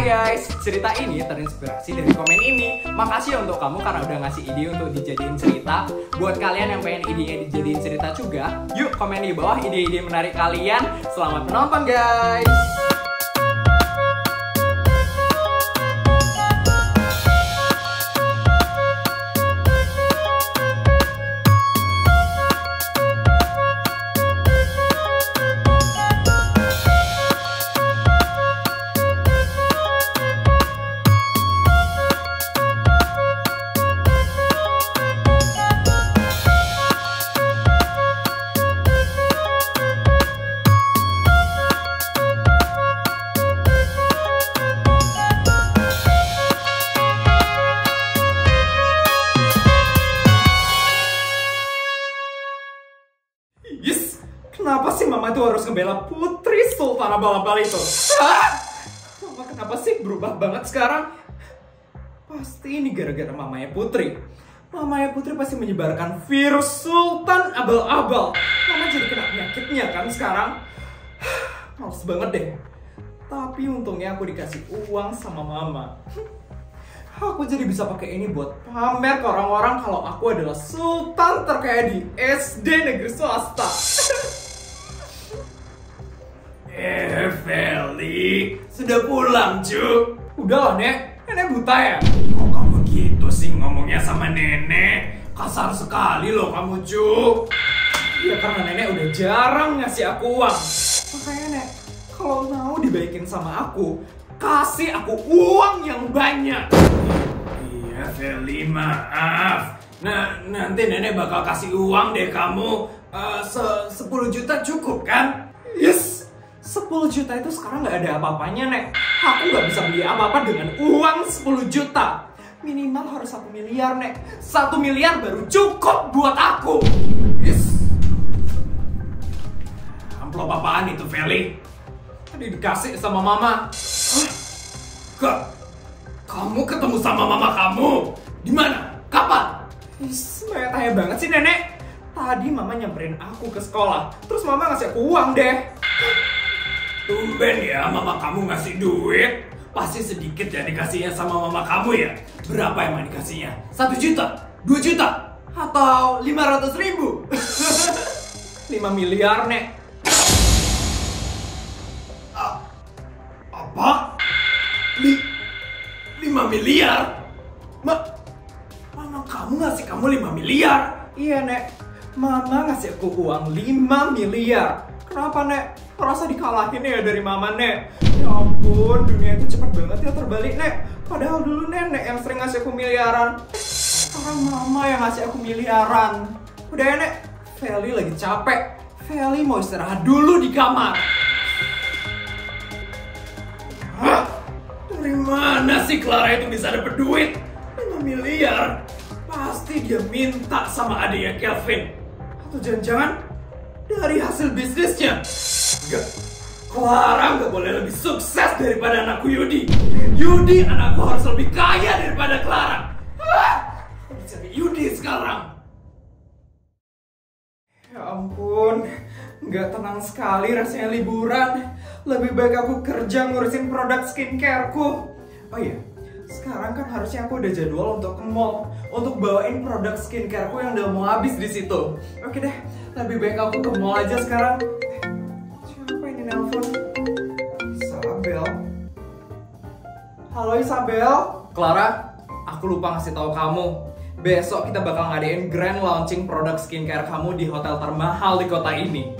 Hai guys, cerita ini terinspirasi dari komen ini. Makasih ya untuk kamu karena udah ngasih ide untuk dijadiin cerita. Buat kalian yang pengen idenya dijadiin cerita juga, yuk komen di bawah ide-ide menarik kalian. Selamat menonton guys. Kenapa sih mama itu harus ngebela putri Sultan abal-abal itu? Hah? Mama kenapa sih berubah banget sekarang? Pasti ini gara-gara mamanya putri. Mamanya putri pasti menyebarkan virus Sultan abal-abal. Mama jadi kena penyakitnya kan sekarang. Males banget deh. Tapi untungnya aku dikasih uang sama mama. Aku jadi bisa pakai ini buat pamer ke orang-orang kalau aku adalah sultan terkaya di SD negeri swasta. Eh, Feli, sudah pulang, cu. Udah lah, Nek. Nenek buta ya? Kok kamu gitu sih ngomongnya sama nenek? Kasar sekali loh kamu, cu. Ya karena nenek udah jarang ngasih aku uang. Makanya, Nek, kalau mau dibaikin sama aku, kasih aku uang yang banyak. Iya, Feli, maaf. Nah, nanti nenek bakal kasih uang deh kamu. Eh, se 10 juta cukup kan? Yes! 10 juta itu sekarang nggak ada apa-apanya, Nek. Aku nggak bisa beli apa-apa dengan uang 10 juta. Minimal harus satu miliar, Nek. Satu miliar baru cukup buat aku. Yes. Amplop apaan itu, Feli? Tadi dikasih sama mama. Kak, kamu ketemu sama mama kamu? Di mana? Kapan? Is, tanya banget sih, Nenek. Tadi mama nyamperin aku ke sekolah. Terus mama ngasih aku uang deh. Tumben ya mama kamu ngasih duit. Pasti sedikit ya dikasihnya sama mama kamu ya. Berapa emang dikasihnya? Satu juta? Dua juta? Atau 500 ribu? 5 miliar, Nek. Apa? Li, lima miliar? Ma, mama kamu ngasih kamu lima miliar? Iya, Nek. Mama ngasih aku uang 5 miliar. Kenapa, Nek? Merasa dikalahin ya dari mama, Nek? Ya ampun, dunia itu cepet banget ya terbalik, Nek. Padahal dulu nenek yang sering ngasih aku miliaran. Sekarang mama yang ngasih aku miliaran. Udah ya, Nek. Feli lagi capek. Feli mau istirahat dulu di kamar. Hah? Dari mana sih Clara itu bisa dapet duit? 5 miliar? Pasti dia minta sama adiknya Kelvin. Atau jangan-jangan dari hasil bisnisnya. Enggak. Clara nggak boleh lebih sukses daripada anakku Yudi. Yudi anakku harus lebih kaya daripada Clara. Hah? Aku cari Yudi sekarang. Ya ampun, nggak tenang sekali rasanya liburan. Lebih baik aku kerja ngurusin produk skincareku. Oh iya, sekarang kan harusnya aku udah jadwal untuk ke mall untuk bawain produk skincareku yang udah mau habis di situ. Oke deh, lebih baik aku ke mall aja sekarang. Halo Isabel. Clara, aku lupa ngasih tahu kamu. Besok kita bakal ngadain grand launching produk skincare kamu di hotel termahal di kota ini.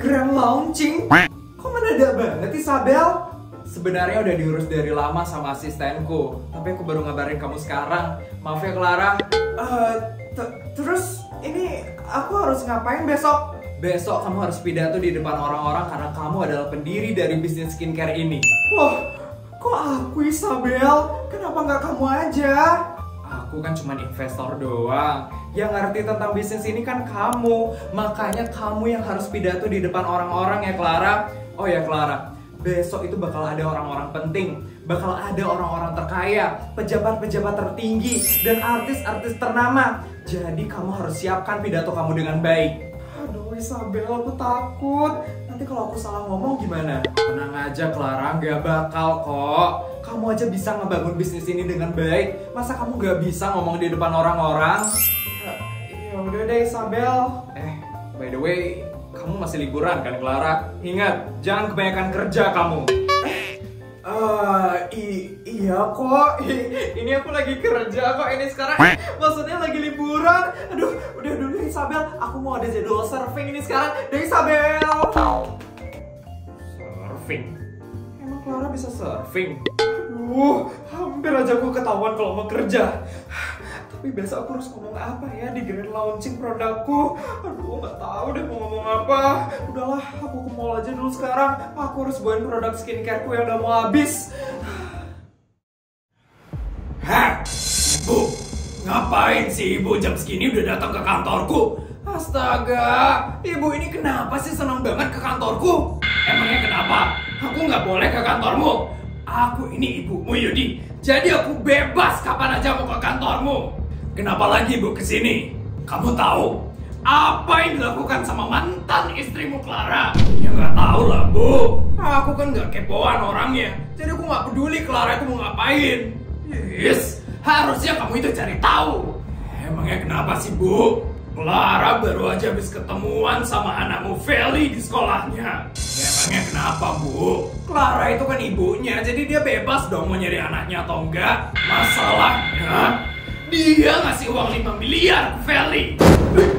Grand launching? Kok mendadak banget Isabel? Sebenarnya udah diurus dari lama sama asistenku, tapi aku baru ngabarin kamu sekarang. Maaf ya Clara. Eh, t- terus ini aku harus ngapain besok? Besok kamu harus pidato di depan orang-orang karena kamu adalah pendiri dari bisnis skincare ini. Loh, kok aku Isabel? Kenapa nggak kamu aja? Aku kan cuma investor doang. Yang ngerti tentang bisnis ini kan kamu. Makanya kamu yang harus pidato di depan orang-orang ya Clara. Oh ya Clara, besok itu bakal ada orang-orang penting, bakal ada orang-orang terkaya, pejabat-pejabat tertinggi, dan artis-artis ternama. Jadi kamu harus siapkan pidato kamu dengan baik. Aduh Isabel, aku takut. Nanti kalau aku salah ngomong gimana? Tenang aja Clara, nggak bakal kok. Kamu aja bisa ngebangun bisnis ini dengan baik. Masa kamu nggak bisa ngomong di depan orang-orang? Ya udah deh Isabel. Eh, by the way, kamu masih liburan kan Clara? Ingat, jangan kebanyakan kerja kamu. Eh, i- iya kok. I- ini aku lagi kerja kok. Ini sekarang maksudnya lagi liburan. Aduh, udah dulu Isabel. Aku mau ada jadwal surfing ini sekarang. Deh Isabel. Surfing. Emang Clara bisa surfing? Aduh, hampir aja aku ketahuan kalau mau kerja. Tapi besok aku harus ngomong apa ya di grand launching produkku? Aduh, nggak tahu deh mau ngomong apa. Udahlah, aku ke mall aja dulu sekarang. Aku harus buahin produk skincareku yang udah mau habis. Hah? Ibu, ngapain sih ibu jam segini udah datang ke kantorku? Astaga, ibu ini kenapa sih senang banget ke kantorku? Emangnya kenapa? Aku nggak boleh ke kantormu. Aku ini ibumu Yudi, jadi aku bebas kapan aja mau ke kantormu. Kenapa lagi ibu ke sini? Kamu tahu apa yang dilakukan sama mantan istrimu Clara? Ya nggak tahu lah bu. Aku kan nggak kepoan orangnya, jadi aku nggak peduli Clara itu mau ngapain. Yes, harusnya kamu itu cari tahu. Emangnya kenapa sih, Bu? Clara baru aja habis ketemuan sama anakmu Feli di sekolahnya. Emangnya kenapa, Bu? Clara itu kan ibunya, jadi dia bebas dong mau nyari anaknya atau enggak. Masalahnya, dia ngasih uang 5 miliar Feli. Eh,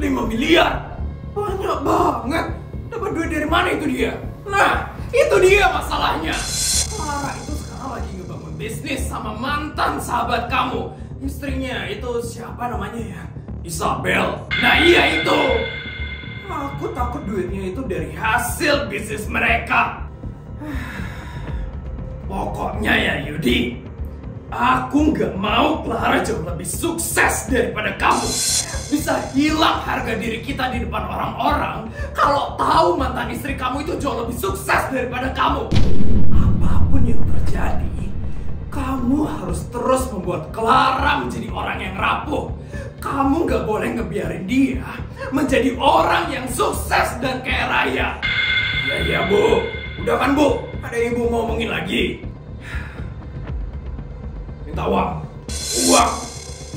5 miliar? Banyak banget. Dapat duit dari mana itu dia? Nah, itu dia masalahnya. Clara itu sekarang lagi ngebangun bisnis sama mantan sahabat kamu. Istrinya itu siapa namanya ya? Isabel. Nah iya itu. Aku takut duitnya itu dari hasil bisnis mereka. Pokoknya ya Yudi, aku nggak mau Clara jauh lebih sukses daripada kamu. Bisa hilang harga diri kita di depan orang-orang kalau tahu mantan istri kamu itu jauh lebih sukses daripada kamu. Apa pun yang terjadi, kamu harus terus membuat Clara menjadi orang yang rapuh. Kamu nggak boleh ngebiarin dia menjadi orang yang sukses dan kaya raya. Iya iya bu, udah kan bu? Ada ibu mau ngomongin lagi. Minta uang, uang.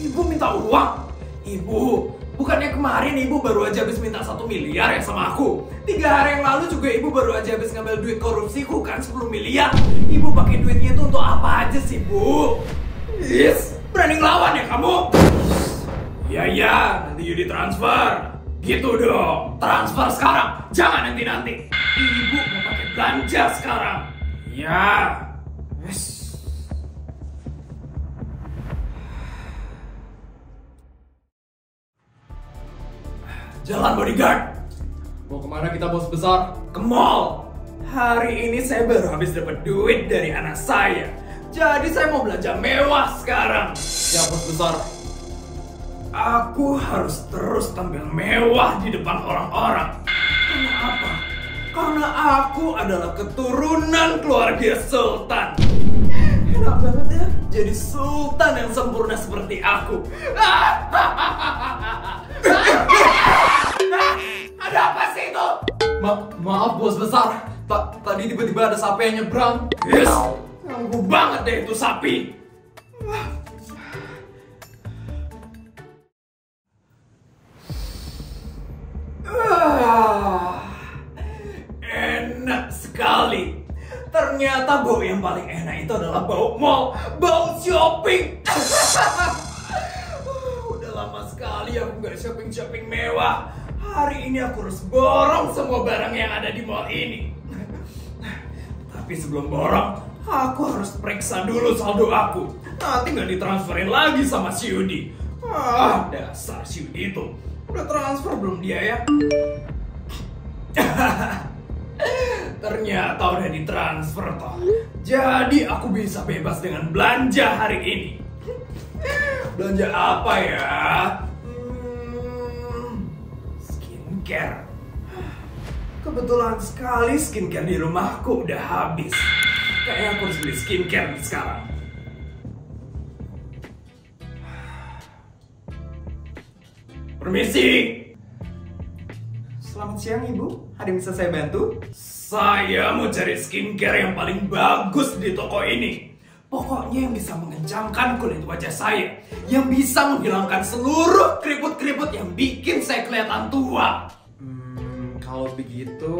Ibu minta uang. Ibu, bukannya kemarin ibu baru aja habis minta satu miliar ya sama aku. Tiga hari yang lalu juga ibu baru aja habis ngambil duit korupsiku kan 10 miliar. Ibu pakai duitnya itu untuk apa aja sih bu? Yes, berani ngelawan ya kamu? Ya ya, nanti Yudi transfer. Gitu dong, transfer sekarang, jangan nanti-nanti. Ibu mau pakai belanja sekarang. Ya. Yes. Jalan bodyguard. Mau ke mana kita bos besar? Ke mall. Hari ini saya baru habis dapat duit dari anak saya. Jadi saya mau belanja mewah sekarang. Ya bos besar. Aku harus terus tampil mewah di depan orang-orang. Karena apa? Karena aku adalah keturunan keluarga sultan. Enak banget ya jadi sultan yang sempurna seperti aku. Ada apa sih itu? Ma maaf bos besar. Ta tadi tiba-tiba ada sapi yang nyebrang. Yes, ganggu banget deh itu sapi. Ah, enak sekali. Ternyata bau yang paling enak itu adalah bau mall, bau shopping. Udah lama sekali aku nggak shopping-shopping mewah. Hari ini aku harus borong semua barang yang ada di mall ini. Tapi sebelum borong, aku harus periksa dulu saldo aku. Nanti nggak ditransferin lagi sama si Yudi. Ah, dasar si Yudi itu. Udah transfer belum dia ya? Ternyata udah ditransfer toh. Jadi aku bisa bebas dengan belanja hari ini. Belanja apa ya? Skincare. Kebetulan sekali skincare di rumahku udah habis. Kayaknya aku harus beli skincare sekarang. Permisi. Selamat siang ibu, ada yang bisa saya bantu? Saya mau cari skincare yang paling bagus di toko ini. Pokoknya yang bisa mengencangkan kulit wajah saya. Yang bisa menghilangkan seluruh keriput-keriput yang bikin saya kelihatan tua. Kalau begitu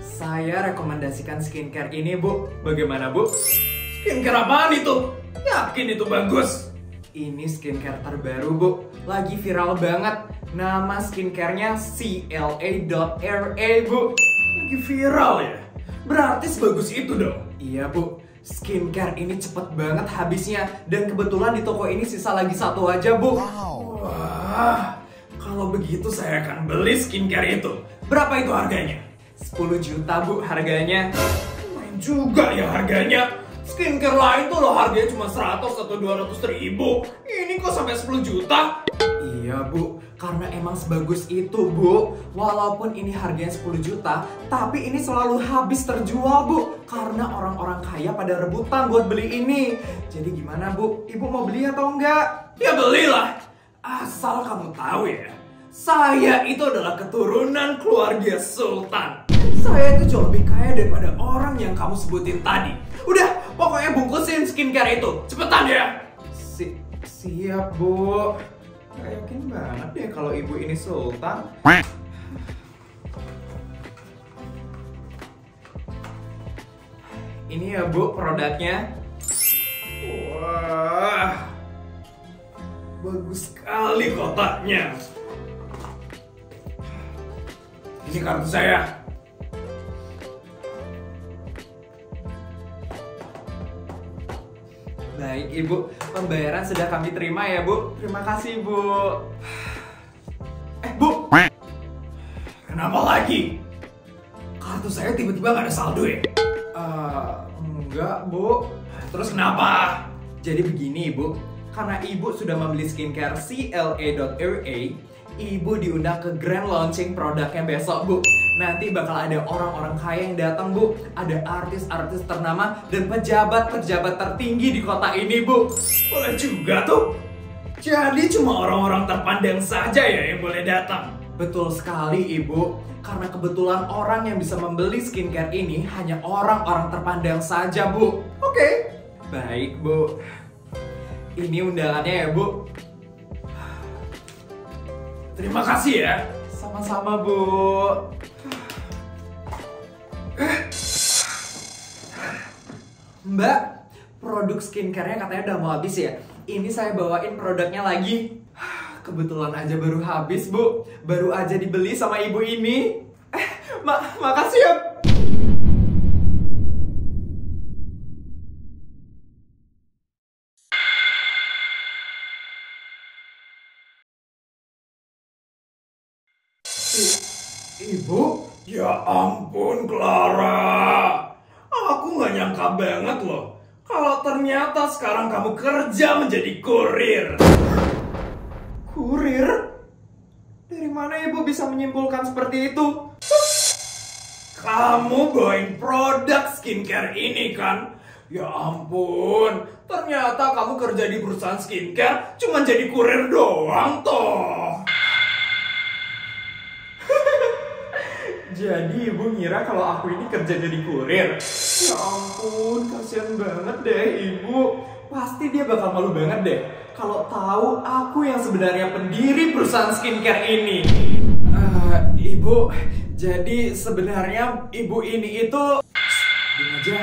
saya rekomendasikan skincare ini bu. Bagaimana bu? Skincare apaan itu? Yakin itu bagus? Ini skincare terbaru bu, lagi viral banget. Nama skincarenya CLA.RA bu. Lagi viral ya? Berarti sebagus itu dong. Iya bu, skincare ini cepet banget habisnya dan kebetulan di toko ini sisa lagi satu aja bu. Wah, kalau begitu saya akan beli skincare itu. Berapa itu harganya? 10 juta bu harganya. Lumayan juga ya harganya. Skincare lain tuh loh harganya cuma 100 atau 200 ribu. Ini kok sampai 10 juta? Iya bu, karena emang sebagus itu bu Walaupun ini harganya 10 juta Tapi ini selalu habis terjual bu Karena orang-orang kaya pada rebutan buat beli ini Jadi gimana bu, ibu mau beli atau enggak? Ya belilah. Asal kamu tahu ya. Saya itu adalah keturunan keluarga Sultan. Saya itu jauh lebih kaya daripada orang yang kamu sebutin tadi. Udah, pokoknya bungkusin skincare itu. Cepetan ya. Si siap bu Gak yakin banget deh kalau ibu ini sultan Ini ya bu produknya Wah, bagus sekali kotaknya. Ini kartu saya. Baik ibu, pembayaran sudah kami terima ya bu Terima kasih bu Eh bu, kenapa lagi? Kartu saya tiba-tiba nggak ada saldo ya? Eh, Enggak bu Terus kenapa? Jadi begini ibu, karena ibu sudah membeli skincare CLA.RA, ibu diundang ke grand launching produknya besok bu. Nanti bakal ada orang-orang kaya yang datang bu, ada artis-artis ternama dan pejabat-pejabat tertinggi di kota ini bu. Boleh juga tuh. Jadi cuma orang-orang terpandang saja ya yang boleh datang. Betul sekali ibu, karena kebetulan orang yang bisa membeli skincare ini hanya orang-orang terpandang saja bu. Oke. Baik bu, ini undangannya ya bu. Terima kasih ya. Sama-sama bu. Mbak, produk skincare-nya katanya udah mau habis ya. Ini saya bawain produknya lagi. Kebetulan aja baru habis bu. Baru aja dibeli sama ibu ini. Eh, ma makasih ya. Sekarang kamu kerja menjadi kurir. Kurir? Dari mana ibu bisa menyimpulkan seperti itu? Kamu bawain produk skincare ini kan? Ya ampun, ternyata kamu kerja di perusahaan skincare cuma jadi kurir doang toh. Jadi ibu ngira kalau aku ini kerja jadi kurir? Ya ampun, kasihan banget deh ibu. Pasti dia bakal malu banget deh kalau tahu aku yang sebenarnya pendiri perusahaan skincare ini. Eh, ibu, jadi sebenarnya ibu ini itu... Diam aja.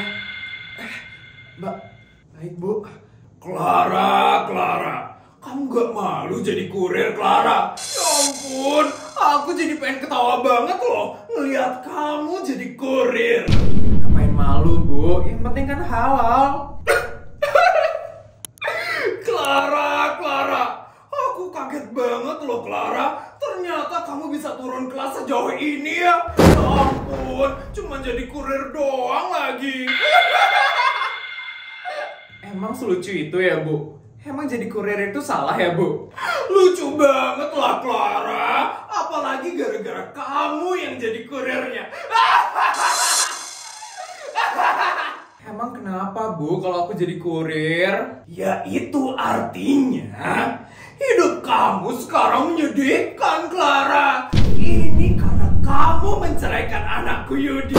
Eh, Mbak, baik bu. Clara, Clara, kamu gak malu jadi kurir Clara? Ya ampun, aku jadi pengen ketawa banget loh ngeliat kamu jadi kurir. Yang penting kan halal. Clara, Clara, aku kaget banget loh Clara. Ternyata kamu bisa turun kelas sejauh ini ya. Ya ampun, cuma jadi kurir doang lagi. Emang selucu itu ya bu? Emang jadi kurir itu salah ya bu? Lucu banget lah Clara. Apalagi gara-gara kamu yang jadi kurirnya. Emang kenapa bu kalau aku jadi kurir? Ya itu artinya hidup kamu sekarang menyedihkan Clara. menceraikan anakku Yudi.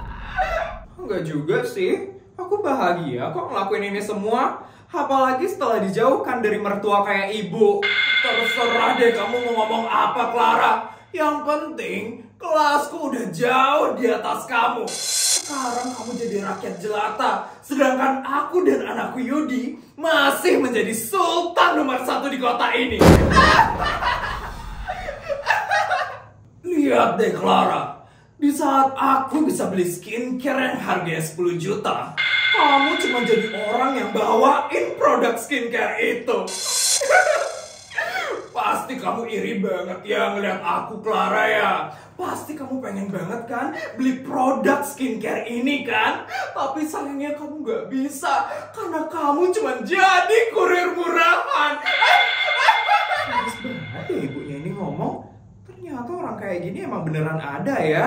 Enggak juga sih. Aku bahagia kok ngelakuin ini semua. Apalagi setelah dijauhkan dari mertua kayak ibu. Terserah deh kamu mau ngomong apa Clara. Yang penting kelasku udah jauh di atas kamu. Sekarang kamu jadi rakyat jelata. Sedangkan aku dan anakku Yudi masih menjadi sultan nomor satu di kota ini. Lihat deh Clara. Di saat aku bisa beli skincare yang harganya 10 juta, kamu cuma jadi orang yang bawain produk skincare itu. Pasti kamu iri banget ya ngeliat aku Clara ya. Pasti kamu pengen banget kan beli produk skincare ini kan? Tapi sayangnya kamu gak bisa karena kamu cuma jadi kurir murahan. Bagus banget ya ibunya ini ngomong. Ternyata orang kayak gini emang beneran ada ya.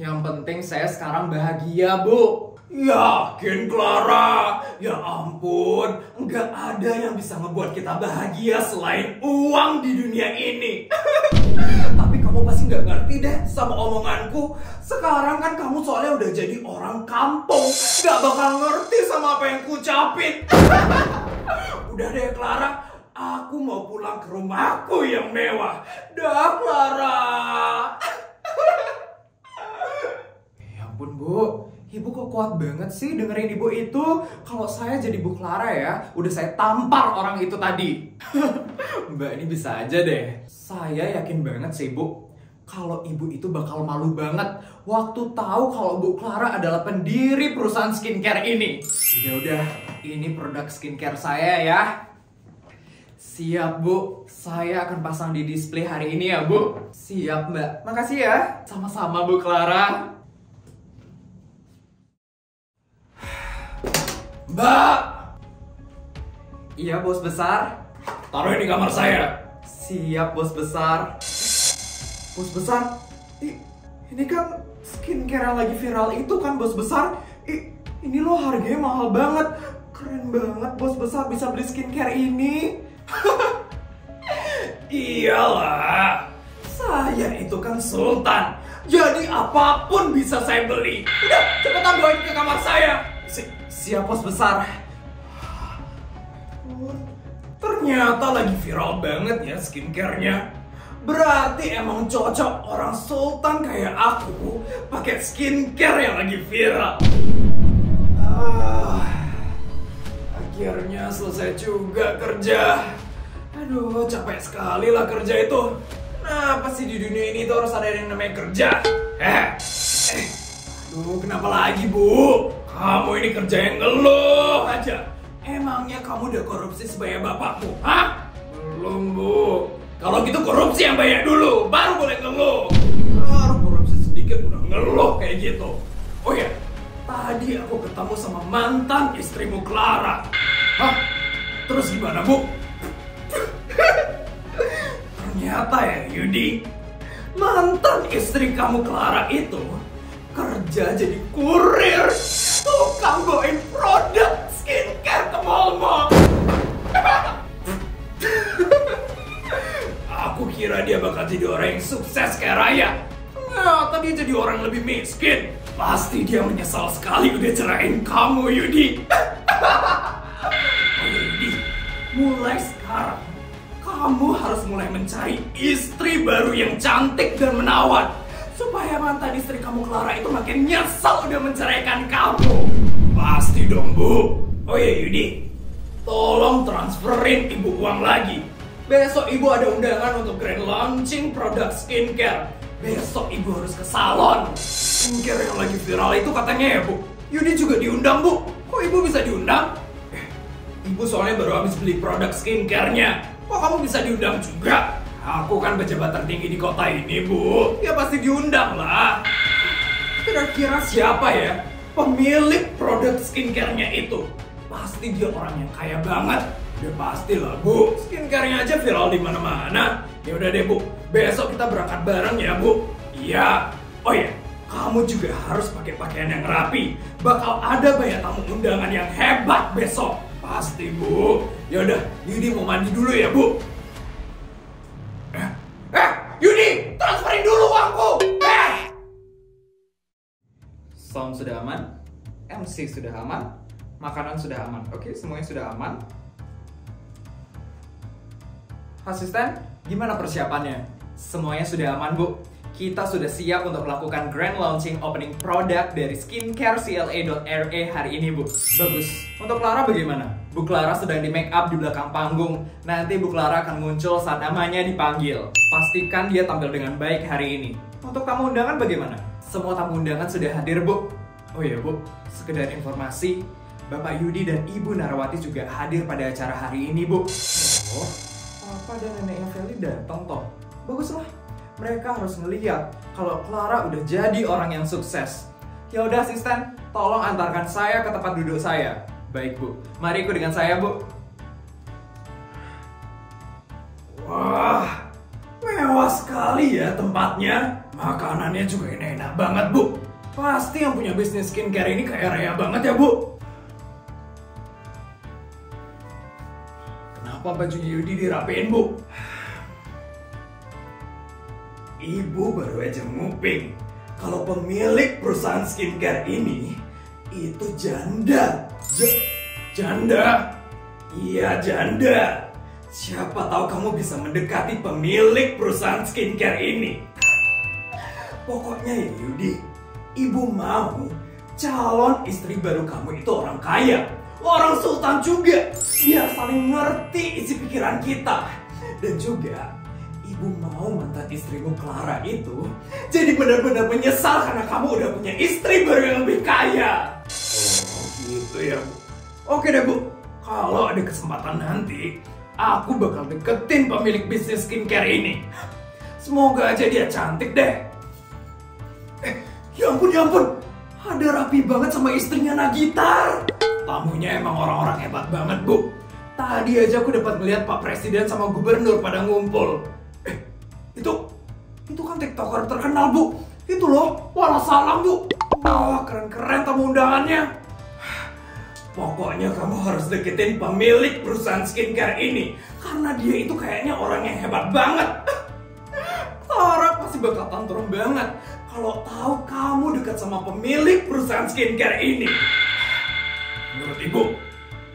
Yang penting saya sekarang bahagia, Bu. Yakin Clara? Ya ampun, nggak ada yang bisa ngebuat kita bahagia selain uang di dunia ini. Tapi kamu pasti nggak ngerti deh sama omonganku. Sekarang kan kamu soalnya udah jadi orang kampung, nggak bakal ngerti sama apa yang kucapin. udah deh Clara, aku mau pulang ke rumahku yang mewah. Dah Clara. Ya ampun bu, ibu kok kuat banget sih dengerin ibu itu. Kalau saya jadi Bu Clara ya, udah saya tampar orang itu tadi. Mbak ini bisa aja deh. Saya yakin banget sih bu, kalau ibu itu bakal malu banget waktu tahu kalau Bu Clara adalah pendiri perusahaan skincare ini. Udah-udah, ini produk skincare saya ya. Siap bu, saya akan pasang di display hari ini ya bu. Siap mbak, makasih ya. Sama-sama Bu Clara. Mbak, Iya bos besar. taruh ini kamar saya. Siap bos besar. Bos besar, i- ini kan skincare yang lagi viral itu kan bos besar. I- ini loh harganya mahal banget. Keren banget bos besar bisa beli skincare ini. Iyalah, saya itu kan sultan. Jadi apa pun bisa saya beli. Udah, cepetan bawain ke kamar saya. Si- siap bos besar. Ternyata lagi viral banget ya skincare-nya. Berarti emang cocok orang sultan kayak aku pakai skincare yang lagi viral. Ah, akhirnya selesai juga kerja. Aduh, capek sekali lah kerja itu. Kenapa sih di dunia ini tuh harus ada yang namanya kerja? Eh, eh. Aduh, kenapa lagi bu? Kamu ini kerja yang ngeluh aja. Emangnya kamu udah korupsi sebanyak bapakmu? Hah? Belum bu. Kalau gitu korupsi yang banyak dulu, baru boleh ngeluh. Baru korupsi sedikit udah ngeluh kayak gitu. Oh ya, tadi aku ketemu sama mantan istrimu Clara. Hah? Terus gimana bu? Ternyata ya Yudi, mantan istri kamu Clara itu kerja jadi kurir tukang bawain produk skincare ke mall-mall. Aku kira dia bakal jadi orang yang sukses kayak Raya. Ternyata dia jadi orang lebih miskin. Pasti dia menyesal sekali udah cerain kamu, Yudi. Oh, Yudi, mulai sekarang kamu harus mulai mencari istri baru yang cantik dan menawan mantan istri kamu Clara itu makin nyesal udah menceraikan kamu. Pasti dong, Bu. Oh ya, Yudi. Tolong transferin ibu uang lagi. Besok ibu ada undangan untuk grand launching produk skincare. Besok ibu harus ke salon. Skincare yang lagi viral itu katanya ya, Bu. Yudi juga diundang, Bu. Kok ibu bisa diundang? Eh, Ibu soalnya baru habis beli produk skincare-nya. Kok kamu bisa diundang juga? Aku kan pejabat tertinggi di kota ini, Bu. Ya pasti diundang lah. Kira-kira siapa ya pemilik produk skincare-nya itu? Pasti dia orang yang kaya banget. Ya pasti lah, Bu. Skincare-nya aja viral di mana-mana. Ya udah deh, Bu. Besok kita berangkat bareng ya, Bu. Iya. Oh ya, kamu juga harus pakai pakaian yang rapi. Bakal ada banyak tamu undangan yang hebat besok. Pasti, Bu. Ya udah, Yudi mau mandi dulu ya, Bu. Sound sudah aman, MC sudah aman, makanan sudah aman. Oke, semuanya sudah aman. Asisten, gimana persiapannya? Semuanya sudah aman, Bu. Kita sudah siap untuk melakukan grand launching opening produk dari skincare CLA.RA hari ini, Bu. Bagus. Untuk Clara bagaimana? Bu Clara sedang di make up di belakang panggung. Nanti Bu Clara akan muncul saat namanya dipanggil. Pastikan dia tampil dengan baik hari ini. Untuk tamu undangan bagaimana? Semua tamu undangan sudah hadir, Bu. Oh iya, Bu. Sekedar informasi, Bapak Yudi dan Ibu Narawati juga hadir pada acara hari ini, Bu. Oh, Papa dan neneknya Feli datang toh. Baguslah. Mereka harus melihat kalau Clara udah jadi orang yang sukses. Ya udah asisten, tolong antarkan saya ke tempat duduk saya. Baik, Bu. Mari ikut dengan saya, Bu. Sekali ya tempatnya. Makanannya juga enak-enak banget, Bu. Pasti yang punya bisnis skincare ini kaya raya banget ya, Bu. Kenapa bajunya Yudi dirapiin, Bu? Ibu baru aja nguping kalau pemilik perusahaan skincare ini itu janda. J- janda? Iya janda. Siapa tahu kamu bisa mendekati pemilik perusahaan skincare ini. Pokoknya ya Yudi, ibu mau calon istri baru kamu itu orang kaya. Orang sultan juga. Biar saling ngerti isi pikiran kita. Dan juga ibu mau mantan istrimu Clara itu jadi benar-benar menyesal karena kamu udah punya istri baru yang lebih kaya. Oh gitu ya bu. Oke deh bu, kalau ada kesempatan nanti, aku bakal deketin pemilik bisnis skincare ini. Semoga aja dia cantik deh. Eh, ya ampun, ya ampun. Ada rapi banget sama istrinya Nagitar. Tamunya emang orang-orang hebat banget, Bu. Tadi aja aku dapat ngeliat Pak Presiden sama Gubernur pada ngumpul. Eh, itu itu kan TikToker terkenal, Bu. Itu loh, wala salam, Bu. Wah, keren-keren tamu undangannya. Pokoknya kamu harus deketin pemilik perusahaan skincare ini. Karena dia itu kayaknya orang yang hebat banget. Clara pasti bakal tantrum banget kalau tahu kamu dekat sama pemilik perusahaan skincare ini. Menurut ibu,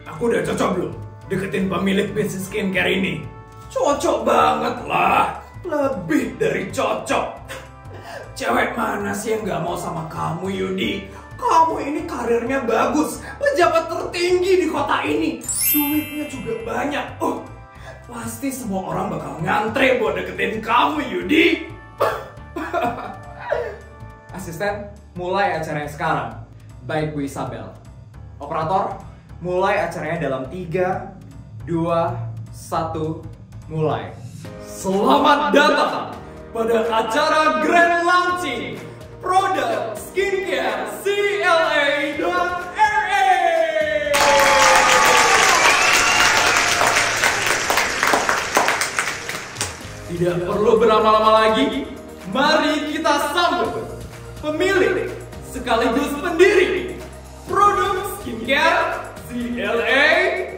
aku udah cocok belum deketin pemilik bisnis skincare ini? Cocok banget lah, lebih dari cocok. Cewek mana sih yang gak mau sama kamu Yudi? Kamu ini karirnya bagus, pejabat tertinggi di kota ini. Duitnya juga banyak. Oh, pasti semua orang bakal ngantre buat deketin kamu Yudi. Asisten, mulai acaranya sekarang. Baik Bu Isabel. Operator, mulai acaranya dalam 3, 2, 1, mulai. Selamat datang pada acara Grand Launching Produk Skincare CLA.RA Tidak perlu berlama-lama lagi, mari kita sambut pemilik sekaligus pendiri produk skincare CLA.RA.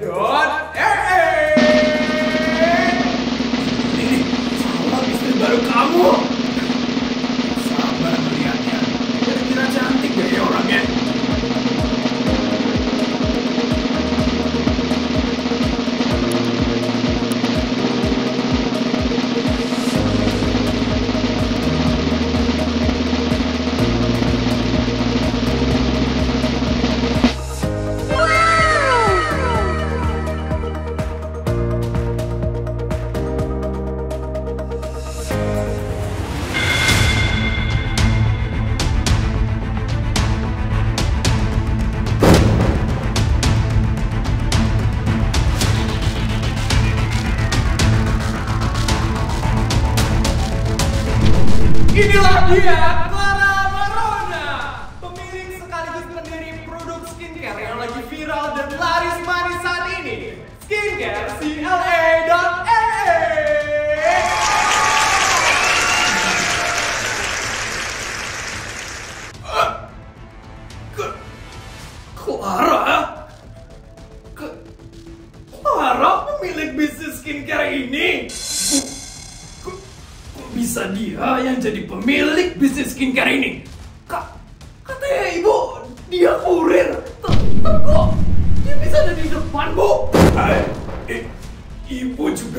Ini calon istri baru kamu.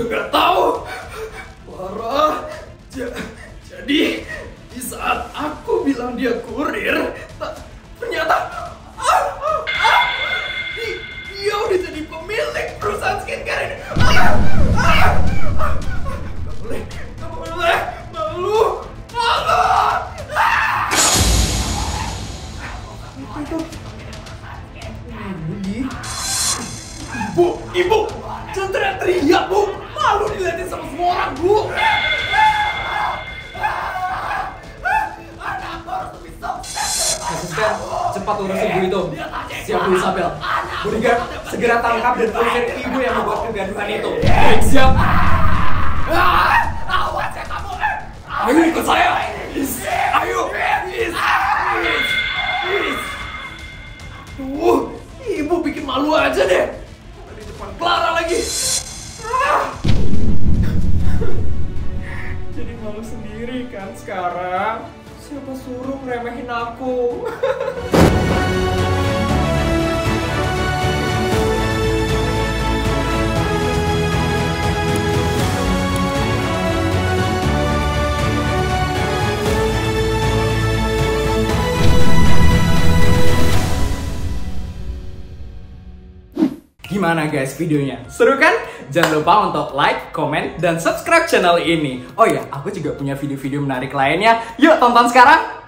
给打 guys videonya. Seru kan? Jangan lupa untuk like, comment, dan subscribe channel ini. Oh ya, aku juga punya video-video menarik lainnya. Yuk tonton sekarang!